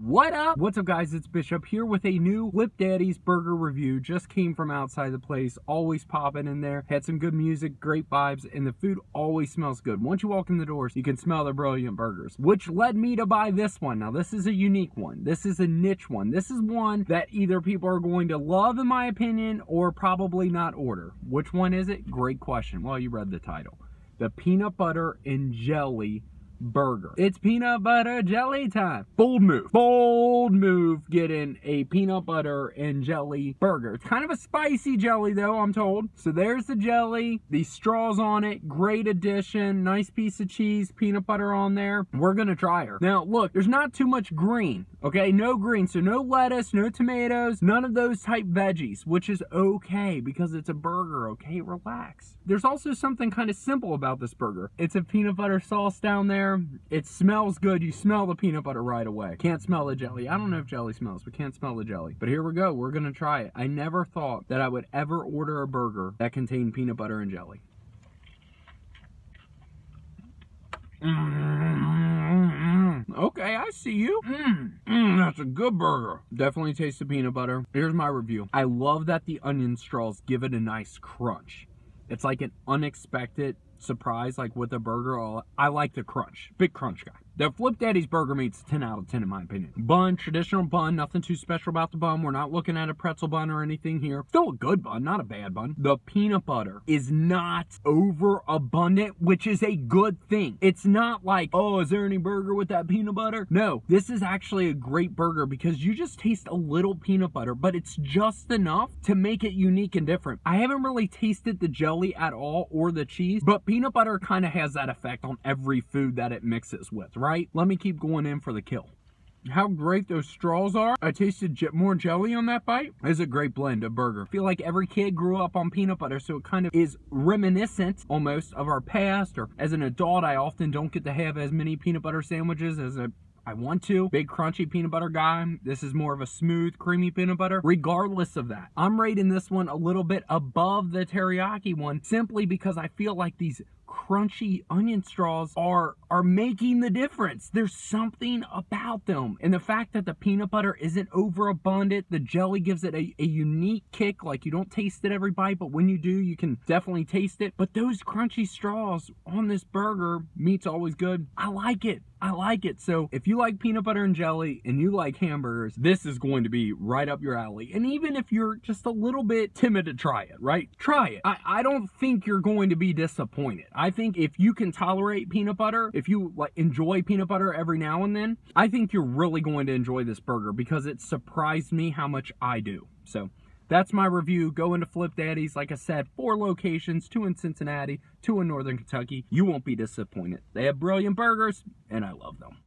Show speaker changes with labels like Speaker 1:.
Speaker 1: What up? What's up guys, it's Bishop here with a new Flip Daddy's burger review. Just came from outside the place, always popping in there. Had some good music, great vibes, and the food always smells good. Once you walk in the doors, you can smell the brilliant burgers, which led me to buy this one. Now this is a unique one. This is a niche one. This is one that either people are going to love in my opinion or probably not order. Which one is it? Great question. Well, you read the title. The peanut butter and jelly burger. It's peanut butter jelly time. Bold move. Bold move getting a peanut butter and jelly burger. It's kind of a spicy jelly though, I'm told. So there's the jelly, the straws on it, great addition, nice piece of cheese, peanut butter on there. We're gonna try her. Now look, there's not too much green, okay? No green, so no lettuce, no tomatoes, none of those type veggies, which is okay because it's a burger, okay? Relax. There's also something kind of simple about this burger. It's a peanut butter sauce down there it smells good. You smell the peanut butter right away. Can't smell the jelly. I don't know if jelly smells, but can't smell the jelly. But here we go. We're going to try it. I never thought that I would ever order a burger that contained peanut butter and jelly. Mm-hmm. Okay, I see you. Mm, mm, that's a good burger. Definitely taste the peanut butter. Here's my review. I love that the onion straws give it a nice crunch. It's like an unexpected surprise, like with a burger. I like the crunch. Big crunch guy. The Flip Daddy's Burger Meat's 10 out of 10 in my opinion. Bun, traditional bun, nothing too special about the bun. We're not looking at a pretzel bun or anything here. Still a good bun, not a bad bun. The peanut butter is not overabundant, which is a good thing. It's not like, oh, is there any burger with that peanut butter? No, this is actually a great burger because you just taste a little peanut butter, but it's just enough to make it unique and different. I haven't really tasted the jelly at all or the cheese, but peanut butter kind of has that effect on every food that it mixes with, right? Let me keep going in for the kill. How great those straws are. I tasted more jelly on that bite. It's a great blend of burger. I feel like every kid grew up on peanut butter, so it kind of is reminiscent almost of our past. Or as an adult, I often don't get to have as many peanut butter sandwiches as I want to. Big crunchy peanut butter guy. This is more of a smooth, creamy peanut butter. Regardless of that, I'm rating this one a little bit above the teriyaki one simply because I feel like these crunchy onion straws are are making the difference. There's something about them. And the fact that the peanut butter isn't overabundant, the jelly gives it a, a unique kick. Like you don't taste it every bite, but when you do, you can definitely taste it. But those crunchy straws on this burger, meat's always good. I like it. I like it. So if you like peanut butter and jelly and you like hamburgers, this is going to be right up your alley. And even if you're just a little bit timid to try it, right? Try it. I, I don't think you're going to be disappointed. I think if you can tolerate peanut butter, if you like enjoy peanut butter every now and then, I think you're really going to enjoy this burger because it surprised me how much I do. So that's my review. Go into Flip Daddy's. Like I said, four locations, two in Cincinnati, two in Northern Kentucky. You won't be disappointed. They have brilliant burgers, and I love them.